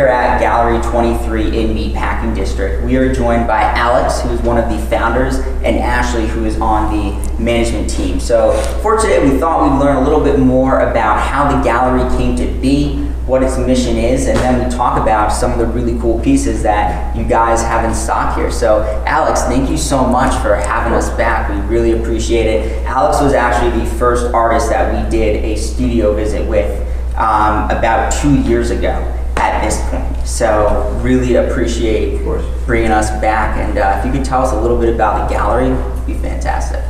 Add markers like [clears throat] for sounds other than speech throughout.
we are at Gallery 23 in Meatpacking District. We are joined by Alex, who is one of the founders, and Ashley, who is on the management team. So for today, we thought we'd learn a little bit more about how the gallery came to be, what its mission is, and then we talk about some of the really cool pieces that you guys have in stock here. So, Alex, thank you so much for having us back. We really appreciate it. Alex was actually the first artist that we did a studio visit with um, about two years ago at this point. So, really appreciate bringing us back. And uh, if you could tell us a little bit about the gallery, it'd be fantastic.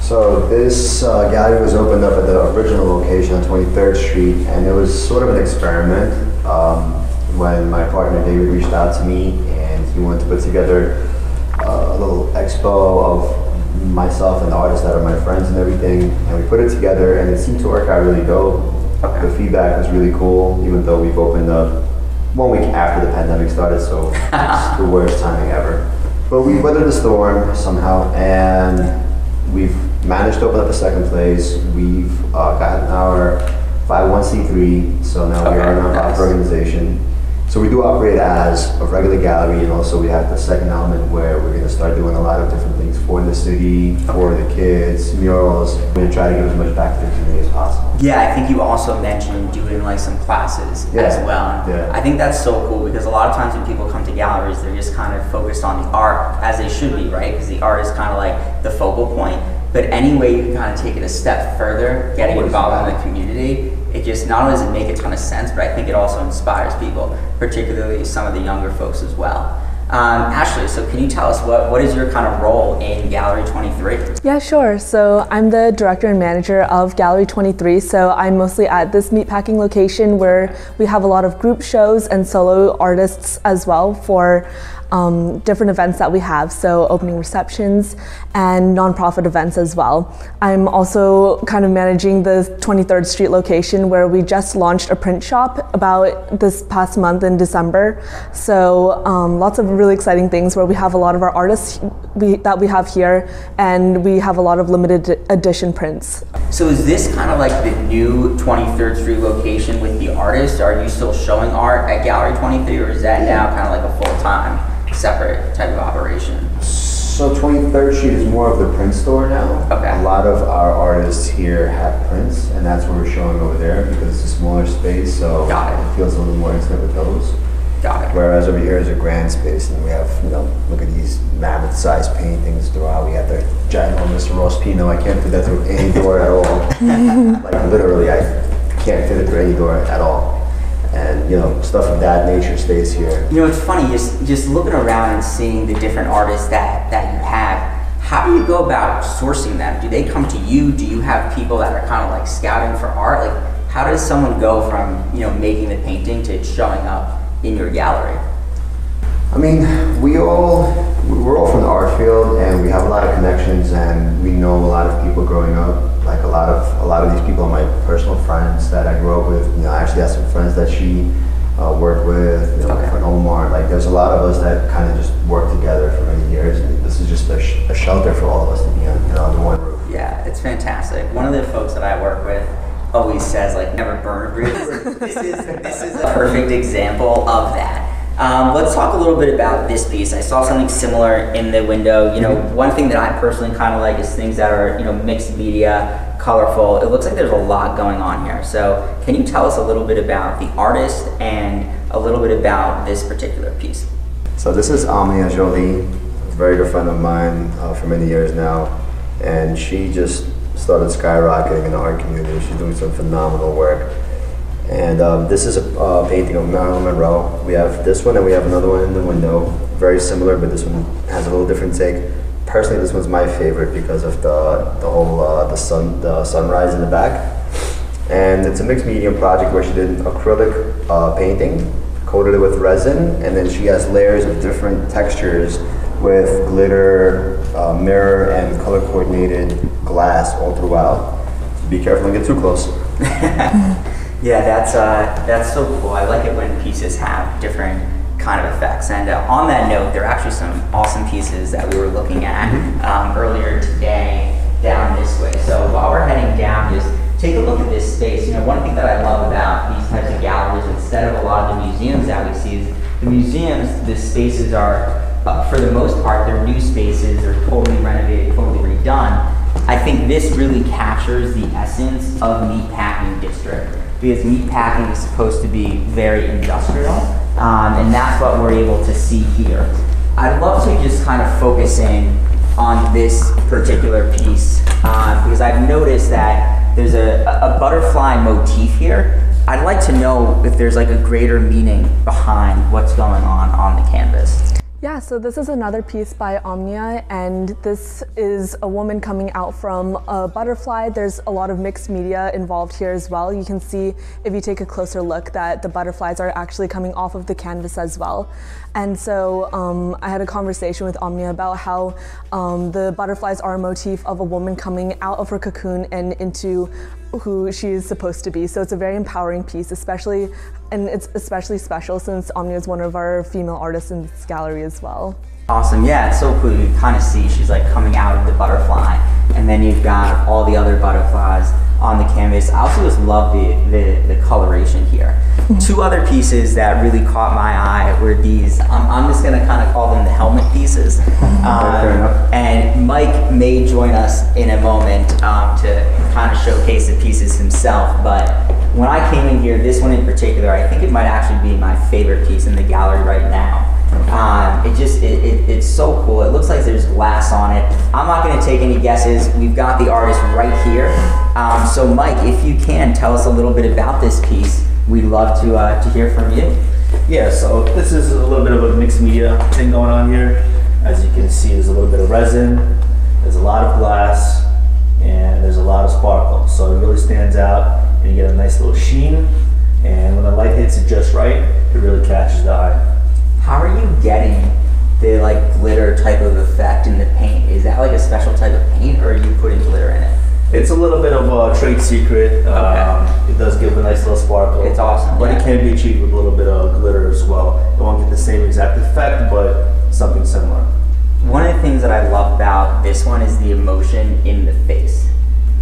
So this uh, gallery was opened up at the original location on 23rd Street, and it was sort of an experiment. Um, when my partner David reached out to me, and he wanted to put together uh, a little expo of myself and the artists that are my friends and everything, and we put it together, and it seemed to work out really dope. Okay. The feedback was really cool, even though we've opened up one week after the pandemic started, so it's the worst timing ever. But we weathered the storm somehow, and we've managed to open up a second place. We've uh, gotten our 501c3, so now we are a Okay, nonprofit nice. organization. So we do operate as a regular gallery, and also we have the second element where we're going to start doing a lot of different things for the city, for the kids, murals. We're going to try to give as much back to the community as possible. Yeah, I think you also mentioned doing like some classes Yeah, as well. yeah. I think that's so cool because a lot of times when people come to galleries, they're just kind of focused on the art as they should be, right? Because the art is kind of like the focal point. But any way you can kind of take it a step further, getting involved in the community, it just not only does it make a ton of sense, but I think it also inspires people, particularly some of the younger folks as well. Um, Ashley, so can you tell us what, what is your kind of role in Gallery 23? Yeah, sure. So I'm the director and manager of Gallery 23. So I'm mostly at this meatpacking location where we have a lot of group shows and solo artists as well for um, different events that we have. So opening receptions and nonprofit events as well. I'm also kind of managing the 23rd Street location where we just launched a print shop about this past month in December. So um, lots of really exciting things where we have a lot of our artists we, that we have here, and we have a lot of limited edition prints. So is this kind of like the new 23rd Street location with the artists? Are you still showing art at Gallery 23 or is that now kind of like a full-time separate type of operation? So 23rd Street is more of the print store now. Okay. A lot of our artists here have prints, and that's what we're showing over there because it's a smaller space, so Got it. it feels a little more intimate with those. Got it. Whereas over here is a grand space, and we have, you know, look at these mammoth-sized paintings throughout. We have the ginormous Rospino. I can't fit that through any door at all. [laughs] like literally, I can't fit it through any door at all. You know, stuff of that nature stays here. You know, it's funny just just looking around and seeing the different artists that that you have. How do you go about sourcing them? Do they come to you? Do you have people that are kind of like scouting for art? Like, how does someone go from you know making the painting to showing up in your gallery? I mean, we all we're all from the art field, and we have a lot of connections, and we know a lot of people growing up. Like a lot of a lot of these people are my personal friends that I grew up with. You know, I actually have some friends that she uh, worked with. You know, my Okay. friend Omar. Like, there's a lot of us that kind of just worked together for many years, and this is just a, sh- a shelter for all of us to be on, you know, under one roof. Yeah, it's fantastic. One of the folks that I work with always says like never burn a bridge. [laughs] this is this is a perfect example of that. Um, let's talk a little bit about this piece. I saw something similar in the window. You know, one thing that I personally kind of like is things that are you know mixed media, colorful. It looks like there's a lot going on here. So, can you tell us a little bit about the artist and a little bit about this particular piece? So this is Omnia Jolie, a very good friend of mine uh, for many years now, and she just started skyrocketing in the art community. She's doing some phenomenal work. And um, this is a uh, painting of Marilyn Monroe. We have this one and we have another one in the window, very similar, but this one has a little different take. Personally, this one's my favorite because of the the whole uh, the sun the sunrise in the back. And it's a mixed medium project where she did an acrylic uh, painting, coated it with resin, and then she has layers of different textures with glitter, uh, mirror, and color coordinated glass all throughout. Be careful, don't get too close. [laughs] Yeah, that's uh, that's so cool. I like it when pieces have different kind of effects. And uh, on that note, there are actually some awesome pieces that we were looking at um, earlier today down this way. So while we're heading down, just take a look at this space. You know, one thing that I love about these types of galleries, instead of a lot of the museums that we see, is the museums, the spaces are, uh, for the most part, they're new spaces, they're totally renovated, totally redone. I think this really captures the essence of Meatpacking District because meatpacking is supposed to be very industrial, um, and that's what we're able to see here. I'd love to just kind of focus in on this particular piece uh, because I've noticed that there's a, a butterfly motif here. I'd like to know if there's like a greater meaning behind what's going on on the canvas. Yeah, so this is another piece by Omnia, and this is a woman coming out from a butterfly. There's a lot of mixed media involved here as well. You can see if you take a closer look that the butterflies are actually coming off of the canvas as well. And so um, I had a conversation with Omnia about how um, the butterflies are a motif of a woman coming out of her cocoon and into who she is supposed to be. So it's a very empowering piece, especially, and it's especially special since Omnia is one of our female artists in this gallery as well. Awesome, yeah, it's so cool. You kind of see she's like coming out of the butterfly, and then you've got all the other butterflies on the canvas. I also just love the, the, the coloration here. Two other pieces that really caught my eye were these. I'm, I'm just gonna kind of call them the helmet pieces. [laughs] Um, and Mike may join us in a moment um, to kind of showcase the pieces himself. But when I came in here, this one in particular, I think it might actually be my favorite piece in the gallery right now. Um, it just it, it, it's so cool. It looks like there's glass on it. I'm not going to take any guesses. We've got the artist right here. Um, so Mike, if you can tell us a little bit about this piece, we'd love to uh, to hear from you. Yeah, so this is a little bit of a mixed media thing going on here. As you can see, there's a little bit of resin, there's a lot of glass, and there's a lot of sparkle. So it really stands out, and you get a nice little sheen. And when the light hits it just right, it really catches the eye. How are you getting the like glitter type of effect in the paint? Is that like a special type of paint, or are you putting glitter in it? It's a little bit of a trade secret. Um, it does give a nice little sparkle. It's awesome, But yeah. it can be achieved with a little bit of glitter as well. It won't get the same exact effect, but something similar. One of the things that I love about this one is the emotion in the face.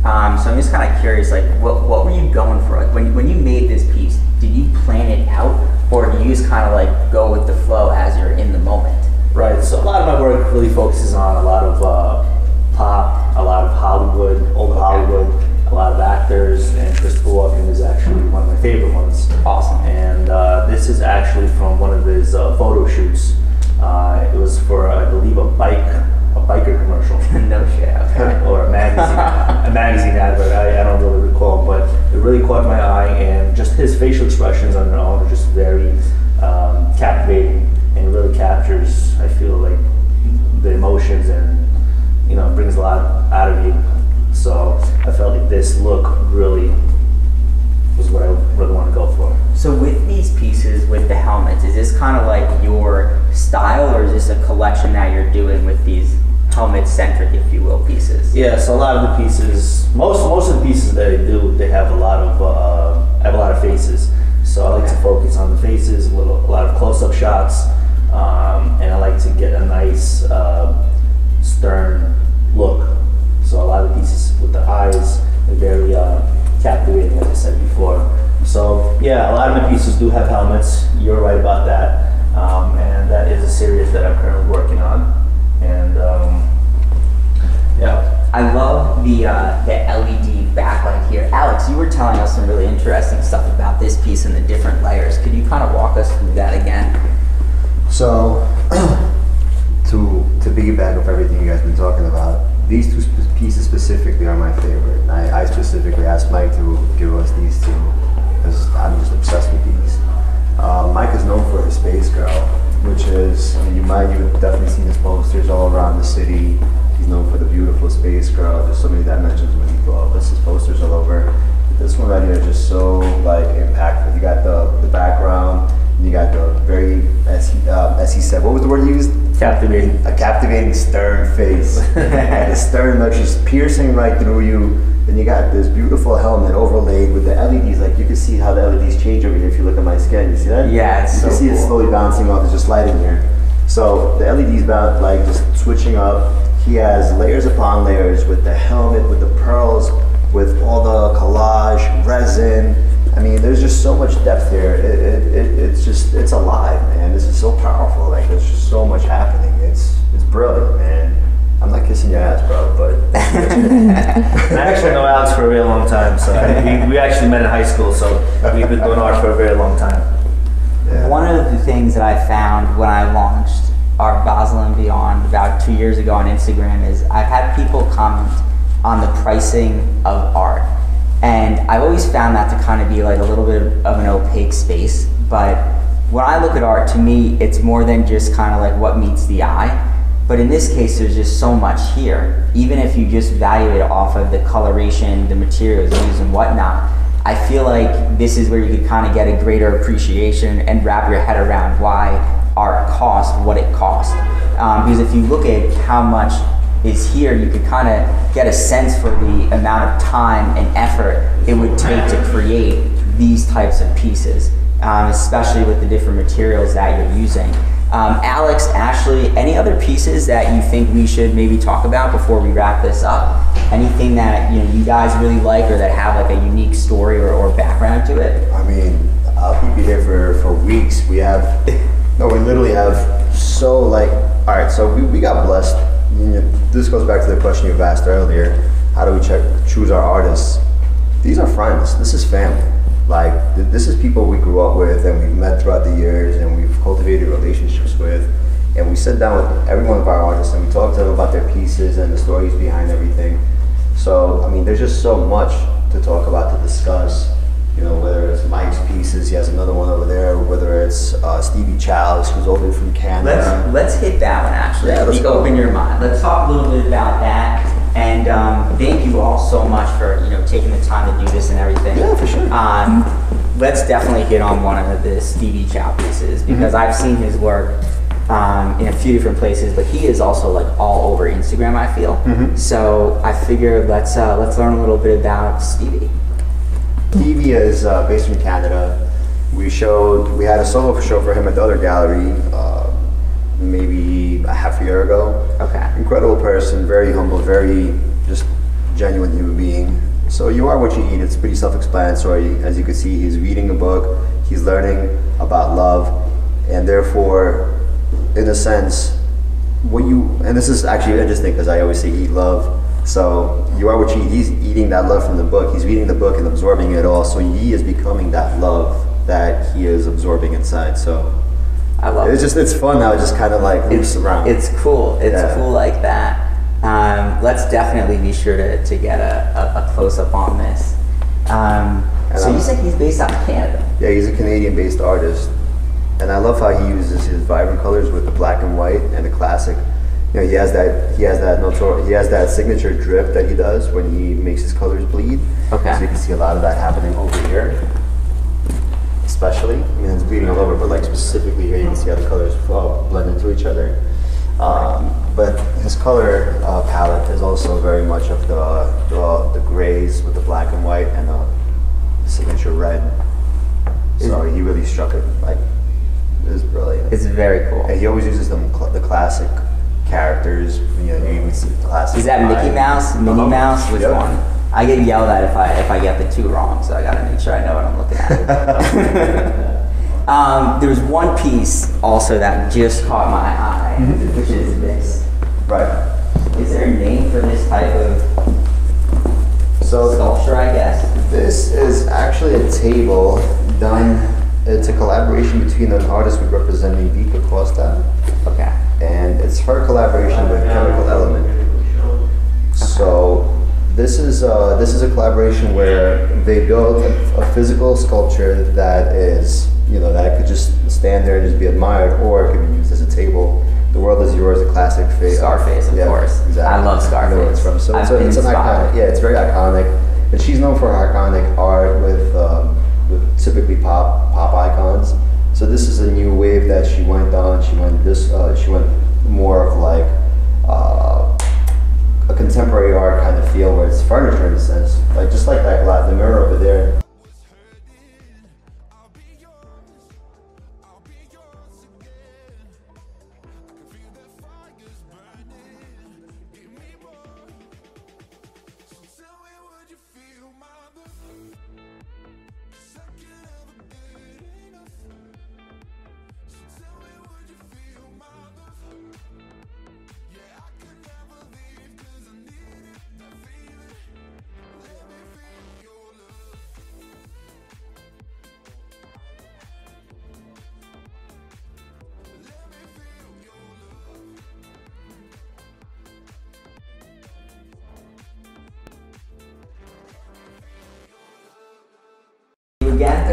Um, so I'm just kind of curious, like, what, what were you going for? Like, when, when you made this piece, did you plan it out, or do you just kind of like go with the flow as you're in the moment? Right. So a lot of my work really focuses on a lot of uh, pop, a lot of Hollywood, old Hollywood, a lot of actors, and Christopher Walken is actually one of my favorite ones. Awesome. And uh, this is actually from one of his uh, photo shoots. Uh, it was for, I believe, a bike, a biker commercial. [laughs] no shit. Okay. or a magazine, [laughs] a magazine advert. I, I don't really recall, but it really caught my eye, and just his facial expressions on their own are just very um, captivating, and really captures. I feel like the emotions, and you know, brings a lot out of you. So I felt like this look really was what I really want to go for. So with these pieces, with the helmets, is this kind of like your style, or is this a collection that you're doing with these helmet-centric, if you will, pieces? Yeah, so a lot of the pieces, most most of the pieces that I do, they have a lot of uh, have a lot of faces. So I like to focus on the faces, a little, a lot of close-up shots, um, and I like to get a nice uh, stern look. So a lot of pieces with the eyes are very uh, captivating, as I said before. So yeah, a lot of my pieces do have helmets. You're right about that, um, and that is a series that I'm currently working on. And um. I love the uh, the LED backlight here. Alex, you were telling us some really interesting stuff about this piece and the different layers. Could you kind of walk us through that again? So, [clears throat] to to piggyback off everything you guys been talking about, these two sp- pieces specifically are my favorite. I, I specifically asked Mike to give us these two because I'm just obsessed with these. Uh, Mike is known for his Space Girl, which is I mean, you might you've definitely seen his posters all around the city. He's known for the beautiful Space Girl. There's so many dimensions when you go out. There's his posters all over. But this one right here is just so like impactful. You got the the background. and You got the very, as he, um, as he said, what was the word you used? Captivating. A captivating stern face. [laughs] and the stern look just piercing right through you. Then you got this beautiful helmet overlaid with the LEDs. Like you can see how the LEDs change over here if you look at my skin. You see that? Yeah, it's you can so see it slowly bouncing off. It's just lighting here. So the LEDs about like just switching up. He has layers upon layers with the helmet, with the pearls with all the collage, resin. I mean, there's just so much depth here. It, it, it, it's just, it's alive, man. This is so powerful. Like, there's just so much happening. It's, it's brilliant, man. I'm not kissing your ass, bro, but [laughs] [laughs] I actually know Alex for a really long time. So we, we actually met in high school. So we've been doing art for a very long time. yeah. One of the things that I found when I launched Art Basel and Beyond about two years ago on Instagram is I've had people comment on the pricing of art. And I've always found that to kind of be like a little bit of an opaque space. But when I look at art, to me, it's more than just kind of like what meets the eye. But in this case, there's just so much here. Even if you just value it off of the coloration, the materials used, and whatnot, I feel like this is where you could kind of get a greater appreciation and wrap your head around why art cost what it cost. Um, because if you look at how much is here, you could kind of get a sense for the amount of time and effort it would take to create these types of pieces, um, especially with the different materials that you're using. Um, Alex, Ashley, any other pieces that you think we should maybe talk about before we wrap this up? Anything that you know you guys really like or that have like a unique story or, or background to it? I mean, I'll keep you here for, for weeks. We have, no, we literally have so like, all right, so we, we got blessed. This goes back to the question you've asked earlier. How do we check, choose our artists? These are friends. This is family. Like, th- this is people we grew up with and we've met throughout the years and we've cultivated relationships with. And we sit down with every one of our artists and we talk to them about their pieces and the stories behind everything. So, I mean, there's just so much to talk about, to discuss. You know, whether it's Mike's pieces, he has another one over there, whether it's uh, Stevie Childs, who's over from Canada. Let's let's hit that one actually. Yeah, let's open your mind. Let's talk a little bit about that. And um, thank you all so much for you know taking the time to do this and everything. Yeah, for sure. Um, let's definitely hit on one of the Stevie Chow pieces Mm-hmm. because I've seen his work um, in a few different places, but he is also like all over Instagram. I feel. Mm-hmm. So I figured let's uh, let's learn a little bit about Stevie. Stevie is uh, based from Canada. We showed, we had a solo show for him at the other gallery uh, maybe a half a year ago. Okay. Incredible person, very humble, very just genuine human being. So you are what you eat. It's pretty self-explanatory. As you can see, he's reading a book. He's learning about love, and therefore, in a sense, what you and this is actually interesting because I always say eat love. So you are what you eat. He's eating that love from the book. He's reading the book and absorbing it all. So he is becoming that love that he is absorbing inside. So I love it. it's it. just it's fun how it just kind of like loops around. It's cool. It's Yeah. cool like that. Um, let's definitely be sure to, to get a, a, a close up on this. Um, so you said he's based out of Canada. Yeah, he's a Canadian-based artist, and I love how he uses his vibrant colors with the black and white and the classic. You know, he has that he has that notor- he has that signature drip that he does when he makes his colors bleed. Okay. So you can see a lot of that happening over here, especially. I mean, it's bleeding all over, but like specifically here, you can see how the colors uh, blend into each other. Um, but his color uh, palette is also very much of the, the the grays with the black and white and the signature red. So he really struck it like it was brilliant. It's very cool. and he always uses them cl- the classic characters. You know, you even see the classic. Is that Mickey. Mouse, Minnie Uh-huh. Mouse? Which Yep. one? I get yelled at if I if I get the two wrong, so I gotta make sure I know what I'm looking at. [laughs] um, there was one piece also that just caught my eye, Mm-hmm. which is this. Right. Is there a name for this type of So sculpture? I guess. this is actually a table done. It's a collaboration between an artist we this is uh, this is a collaboration where they built a, a physical sculpture that is you know that could just stand there and just be admired, or it could be used as a table. The world is yours, a classic face. Scarface, of yeah, course. Exactly. I love You know where it's from. So it's, I've a, been it's an iconic. Yeah, it's very iconic, and she's known for her iconic art with um, with typically pop pop icons. So this is a new wave that she went on. She went this. Uh, she went more of like uh, contemporary art kind of feel, where it's furniture in a sense, like just like that glass, the mirror over there. Yeah.